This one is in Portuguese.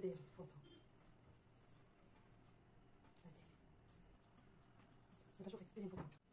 Cadê ele? Faltou. Cadê ele? Vai chover, ele um.